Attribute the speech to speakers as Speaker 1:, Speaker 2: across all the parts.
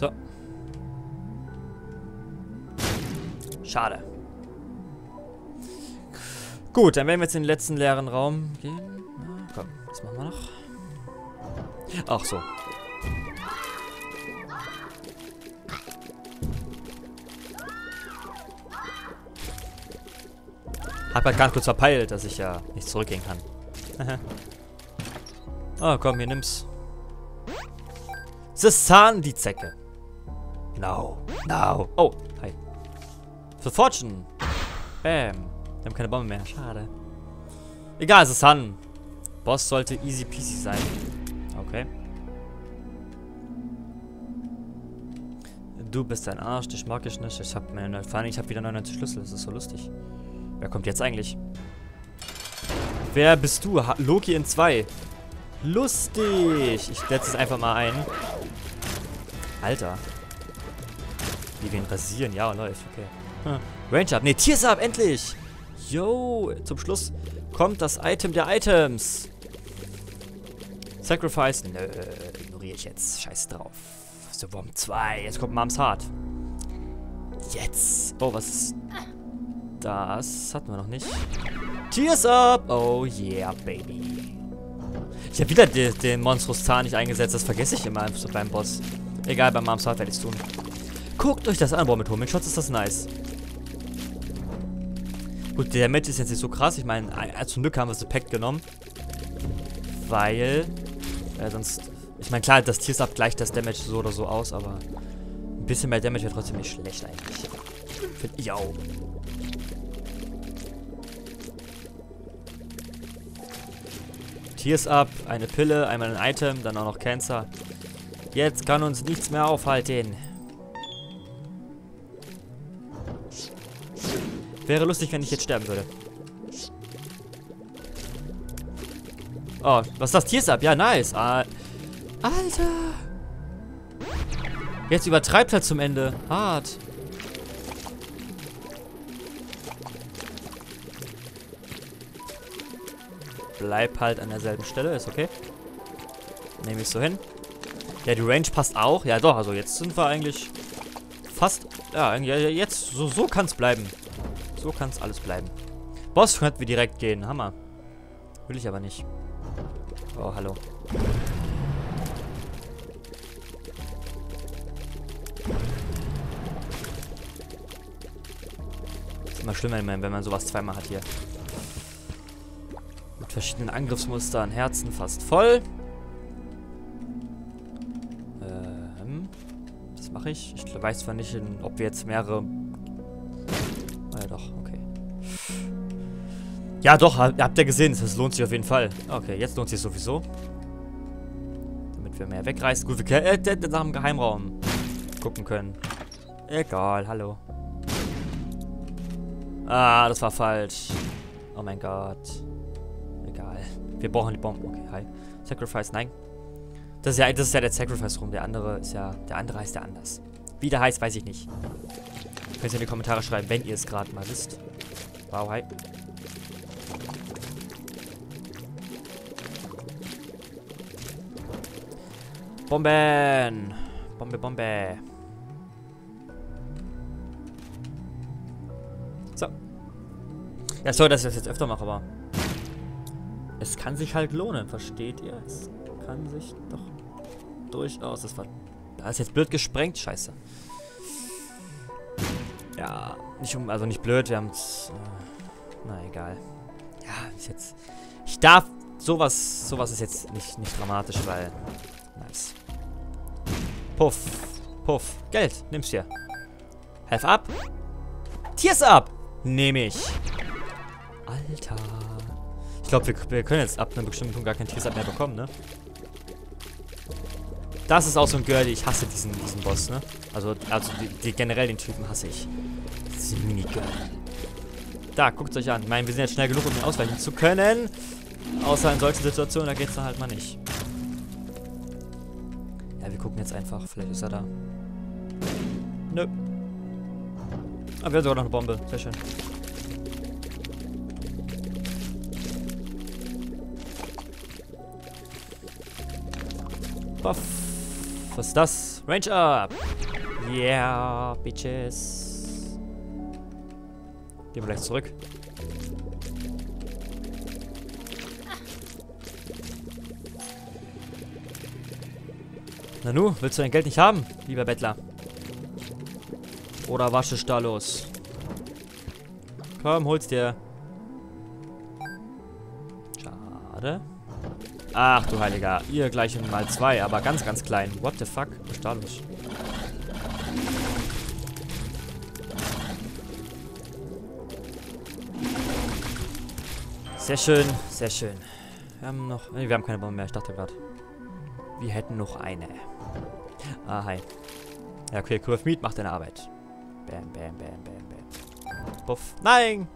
Speaker 1: So. Schade. Gut, dann werden wir jetzt in den letzten leeren Raum gehen. Komm, was machen wir noch? Ach so. Hab halt ganz kurz verpeilt, dass ich ja nicht zurückgehen kann. oh, komm, hier nimm's. The Sun, die Zecke. No. No. Oh, hi. For Fortune. Bam. Wir haben keine Bombe mehr. Schade. Egal, The Sun. Boss sollte easy peasy sein. Okay. Du bist ein Arsch, dich mag ich nicht. Ich hab meine ich hab wieder 99 Schlüssel. Das ist so lustig. Wer kommt jetzt eigentlich? Wer bist du? Ha Loki in 2. Lustig. Ich setze es einfach mal ein. Alter. Wie wir ihn rasieren. Ja, läuft. Okay. Hm. Range up. Ne, Tears up. Endlich. Yo. Zum Schluss kommt das Item der Items. Sacrifice. Nö. Ignoriere ich jetzt. Scheiß drauf. So, Bomb 2. Jetzt kommt Moms Heart. Jetzt. Oh, was ist... Das hatten wir noch nicht. Tears up! Oh yeah, baby. Ich habe wieder den, den Monstrous Zahn nicht eingesetzt. Das vergesse ich immer so beim Boss. Egal, beim Moms Heart werde ich es tun. Guckt euch das an. Boah, mit Homing Shots ist das nice. Gut, der Match ist jetzt nicht so krass. Ich meine, äh, zum Glück haben wir das Pack genommen. Weil, äh, sonst... Ich meine, klar, das Tears Up gleicht das Damage so oder so aus, aber ein bisschen mehr Damage wäre trotzdem nicht schlecht eigentlich. Finde ich auch. Tears Up, eine Pille, einmal ein Item, dann auch noch Cancer. Jetzt kann uns nichts mehr aufhalten. Wäre lustig, wenn ich jetzt sterben würde. Oh, was ist das? Tears Up? Ja, nice. Ah, Alter. Jetzt übertreibt er zum Ende. Hart. Bleib halt an derselben Stelle, ist okay. Nehme ich so hin. Ja, die Range passt auch. Ja, doch, also jetzt sind wir eigentlich fast... Ja, jetzt, so, so kann es bleiben. So kann es alles bleiben. Boss könnten wir direkt gehen. Hammer. Will ich aber nicht. Oh, hallo. Ist immer schlimmer, wenn man sowas zweimal hat hier verschiedenen Angriffsmustern. Herzen fast voll. Ähm, das mache ich. Ich weiß zwar nicht, ob wir jetzt mehrere... Ah ja, doch, okay. Ja, doch, habt ihr gesehen. Das lohnt sich auf jeden Fall. Okay, jetzt lohnt sich sowieso. Damit wir mehr wegreißen. Gut, wir können äh, nach dem Geheimraum gucken können. Egal, hallo. Ah, das war falsch. Oh mein Gott. Wir brauchen die Bomben. Okay, hi. Sacrifice, nein. Das ist ja, das ist ja der Sacrifice-Rum. Der andere ist ja, der andere heißt ja anders. Wie der heißt, weiß ich nicht. Könnt ihr in die Kommentare schreiben, wenn ihr es gerade mal wisst. Wow, hi. Bomben! Bombe, Bombe. So. Ja, sorry, dass ich das jetzt öfter mache, aber es kann sich halt lohnen, versteht ihr? Es kann sich doch durchaus... Das war... Da ist jetzt blöd gesprengt, scheiße. Ja, nicht um... Also nicht blöd, wir haben es... Äh, na, egal. Ja, ist jetzt... Ich darf... Sowas... Sowas ist jetzt nicht, nicht dramatisch, weil... Nice. Puff. Puff. Geld. Nimm's hier. Health up. Tears up. Nehme ich. Alter glaube, wir, wir, können jetzt ab einem bestimmten Punkt gar kein Tears mehr bekommen, ne? Das ist auch so ein Girlie. Ich hasse diesen, diesen Boss, ne? Also, also die, die, generell den Typen hasse ich. Diese Mini-Girl. Da, guckt euch an. Ich meine, wir sind jetzt schnell genug, um ihn ausweichen zu können. Außer in solchen Situationen, da geht's dann halt mal nicht. Ja, wir gucken jetzt einfach. Vielleicht ist er da. Nö. Aber wir haben sogar noch eine Bombe. Sehr schön. Buff. Was ist das? Range up! Yeah, bitches. Gehen wir gleich zurück. Nanu, willst du dein Geld nicht haben, lieber Bettler? Oder was ist da los? Komm, hol's dir. Schade. Ach du Heiliger. Ihr gleich mal zwei, aber ganz, ganz klein. What the fuck? Was ist? Sehr schön, sehr schön. Wir haben noch... Nee, wir haben keine Bombe mehr. Ich dachte gerade. Wir hätten noch eine. Ah, hi. Ja, okay, of Meat macht deine Arbeit. Bam, bam, bam, bam, bam. Puff. Nein!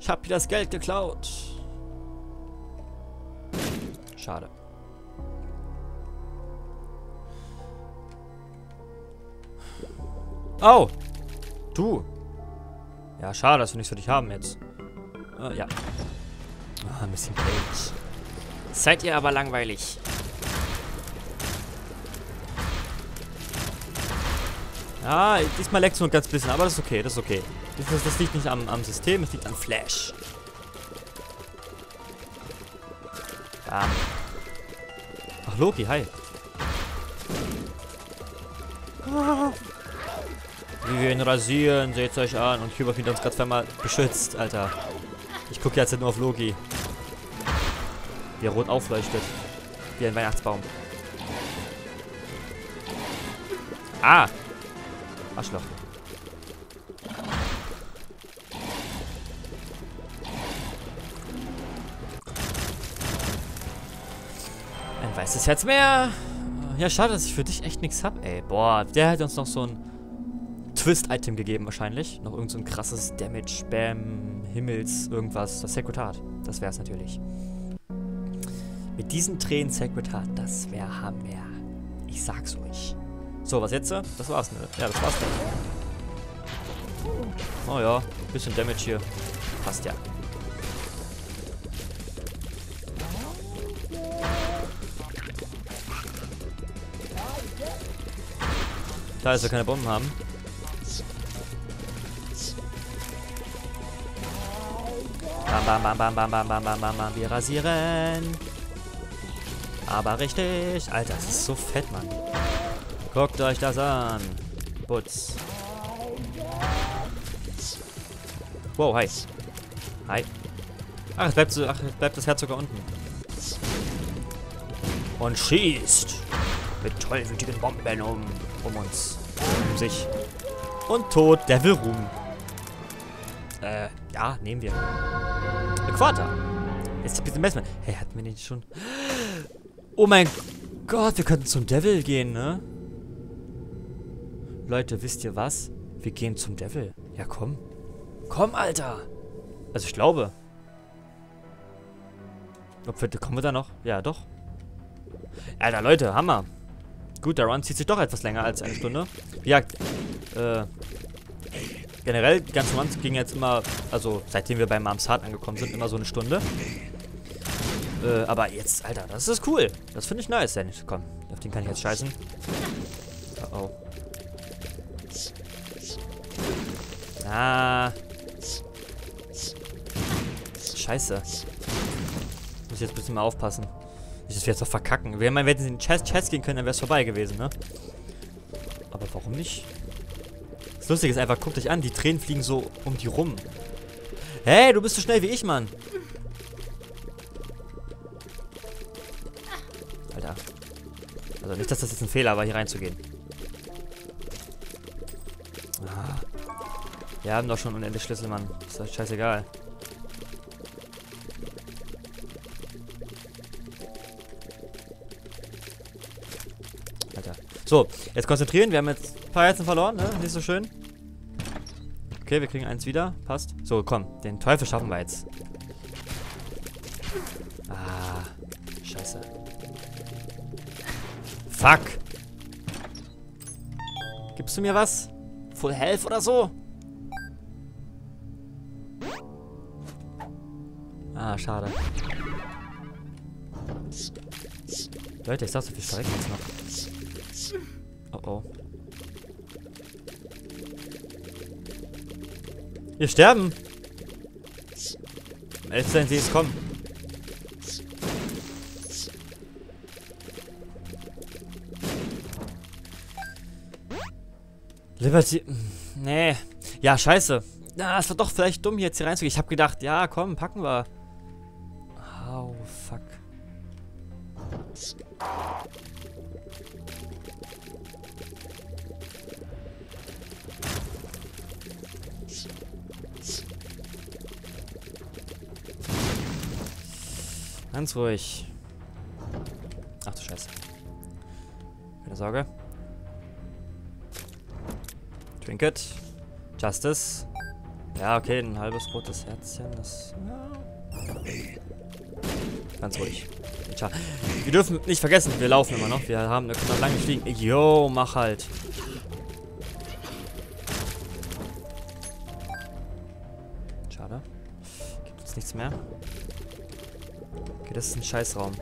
Speaker 1: Ich hab hier das Geld geklaut. Schade. Oh! Du! Ja, schade, dass wir nichts für dich haben jetzt. Äh, ja. Ah, ein bisschen Page. Seid ihr aber langweilig. Ja, diesmal leckt es nur ein ganz bisschen, aber das ist okay, das ist okay. Das, das liegt nicht am, am System, es liegt an Flash. Bam. Loki, hi. Wie wir ihn rasieren, seht euch an. Und Cubert uns gerade zweimal beschützt, Alter. Ich gucke jetzt nur auf Loki. Wie er rot aufleuchtet. Wie ein Weihnachtsbaum. Ah! Arschloch. Ein weißes Herz mehr. Ja, schade, dass ich für dich echt nichts hab, ey. Boah, der hätte uns noch so ein Twist-Item gegeben wahrscheinlich. Noch irgend so ein krasses Damage, Bam, Himmels, irgendwas. Das Sacred Heart. Das wär's natürlich. Mit diesen Tränen Sacred Heart, das wär Hammer. Ich sag's euch. So, was jetzt? Das war's, ne? Ja, das war's nicht. Oh ja, bisschen Damage hier. Passt ja. Da ist wir keine Bomben haben. Bam, bam, bam, bam, bam, bam, bam, bam, bam. Wir rasieren. Aber richtig. Alter, das ist so fett, Mann. Guckt euch das an. Putz. Wow, hi. Hi. Ach, es bleibt, so, ach, es bleibt das Herz sogar unten. Und schießt. Mit tollwütigen Bomben um, um uns. Um sich. Und tot. Devil Ruhm. Äh, ja, nehmen wir. Äquator. Jetzt bisschen Messmann. Hey, hatten wir den schon... Oh mein Gott, wir könnten zum Devil gehen, ne? Leute, wisst ihr was? Wir gehen zum Devil. Ja, komm. Komm, Alter. Also ich glaube. Ob wir, kommen wir da noch? Ja, doch. Alter, Leute, Hammer. Gut, der Run zieht sich doch etwas länger als eine Stunde. Ja, äh, generell, die ganzen Runs gingen jetzt immer, also seitdem wir beim Marmsart angekommen sind, immer so eine Stunde. Äh, aber jetzt, Alter, das ist cool. Das finde ich nice, Dennis. Komm, auf den kann ich jetzt scheißen. Oh, oh. Ah. Scheiße. Muss ich jetzt ein bisschen mal aufpassen. Dass wir jetzt noch verkacken. Wenn wir jetzt in den Chest, Chest gehen können, dann wäre es vorbei gewesen, ne? Aber warum nicht? Das Lustige ist einfach, guckt euch an, die Tränen fliegen so um die rum. Hey, du bist so schnell wie ich, Mann. Alter. Also nicht, dass das jetzt ein Fehler war, hier reinzugehen. Ah. Wir haben doch schon unendlich Schlüssel, Mann. Ist doch scheißegal. So, jetzt konzentrieren. Wir haben jetzt ein paar Herzen verloren, ne? Nicht so schön. Okay, wir kriegen eins wieder. Passt. So, komm. Den Teufel schaffen wir jetzt. Ah. Scheiße. Fuck. Gibst du mir was? Full Health oder so? Ah, schade. Leute, ich dachte, wir streiken jetzt noch. Oh oh. Wir sterben. Zu sein, ich es kommen. Liberty. Nee. Ja, scheiße. Na, es war doch vielleicht dumm, jetzt hier reinzugehen. Ich habe gedacht, ja, komm, packen wir. Oh, fuck. Ganz ruhig. Ach du Scheiße. Keine Sorge. Trinket. Justice. Ja, okay, ein halbes rotes Herzchen. Das. Ganz ruhig. Tja. Wir dürfen nicht vergessen, wir laufen immer noch. Wir haben, wir können noch lange fliegen. Yo, mach halt. Schade. Gibt uns nichts mehr. Okay, das ist ein Scheißraum.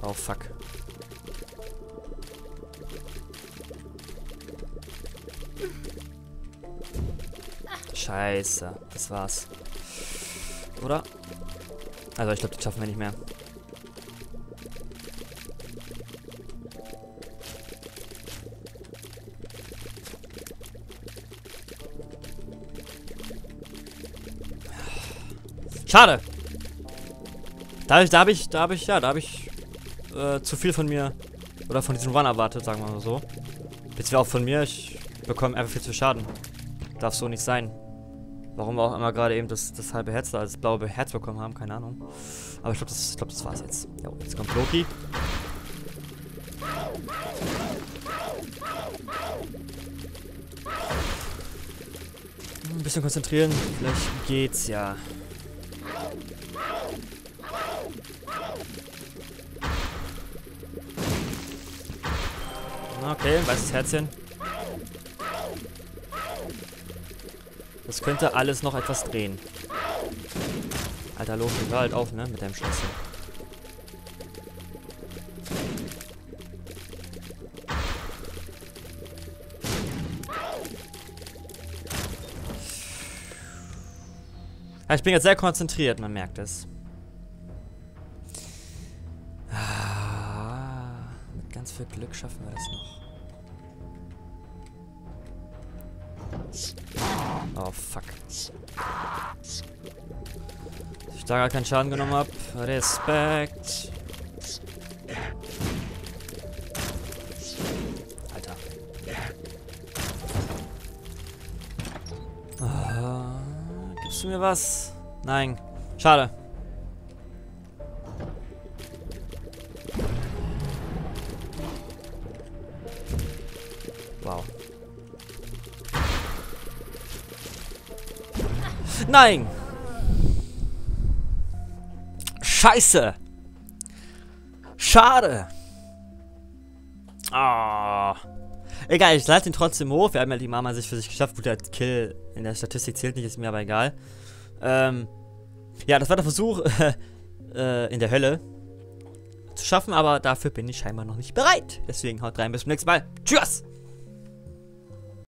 Speaker 1: Oh, fuck. Scheiße. Das war's. Oder? Also, ich glaube, das schaffen wir nicht mehr. Schade. Da habe ich, da habe ich, ich, ja, da habe ich äh, zu viel von mir oder von diesem Run erwartet, sagen wir mal so. Beziehungsweise auch von mir, ich bekomme einfach viel zu Schaden. Darf so nicht sein. Warum wir auch immer gerade eben das, das halbe Herz da, das blaue Herz bekommen haben, keine Ahnung. Aber ich glaube, das, glaub, das war's jetzt. Ja, jetzt kommt Loki. Ein bisschen konzentrieren, vielleicht geht's ja. Okay, weißes Herzchen. Das könnte alles noch etwas drehen. Alter, los, hör halt auf, ne? Mit deinem Schlüssel. Ja, ich bin jetzt sehr konzentriert, man merkt es. Viel Glück schaffen wir das noch. Oh, fuck. Dass ich da gar keinen Schaden genommen habe. Respekt. Alter. Oh, gibst du mir was? Nein. Schade. Nein! Scheiße! Schade! Ah. Egal, ich lade ihn trotzdem hoch. Wir haben ja die Mama sich für sich geschafft. Gut, der Kill in der Statistik zählt nicht, ist mir aber egal. Ähm, ja, das war der Versuch, äh, in der Hölle zu schaffen, aber dafür bin ich scheinbar noch nicht bereit. Deswegen haut rein, bis zum nächsten Mal. Tschüss!